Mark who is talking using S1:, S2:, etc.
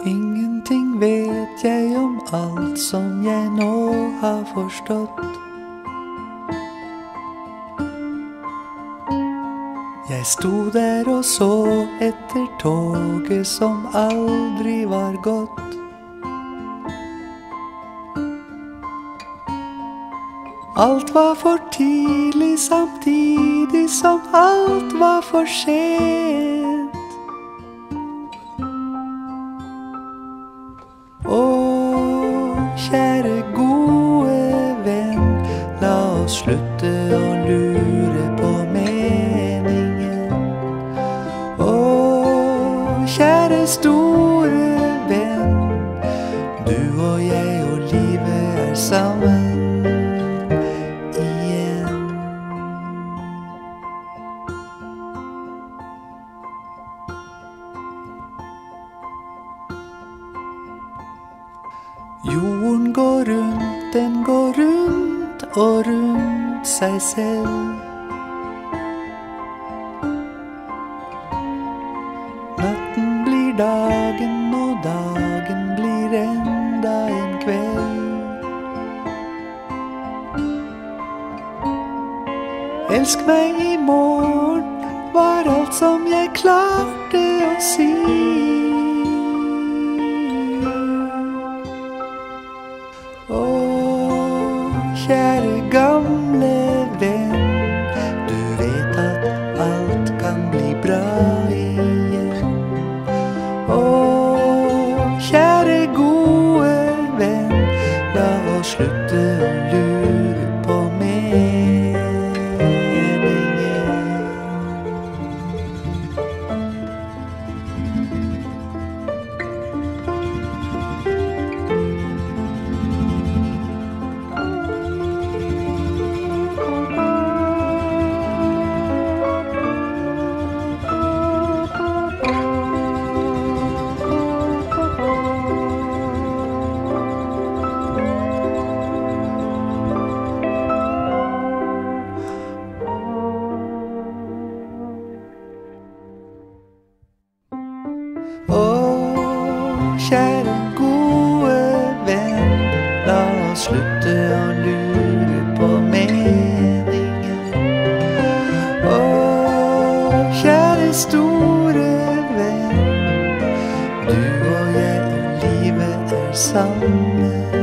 S1: Ingenting vet jeg om alt som jeg nå har forstått. Jeg sto der og så etter toget som aldri var gått. Alt var for tidlig samtidig som alt var for sent. Kjære gode venn, la oss slutte å lure på meningen. Å, kjære store Jorden går rundt, den går rundt og rundt seg selv. Natten blir dagen, og dagen blir enda en kveld. Elsk meg i morgen, var alt som jeg klarte å si. Kjære gamle kjære gode venn, la oss slutte å lure på meningen. Å, kjære store venn, du og jeg i livet er sammen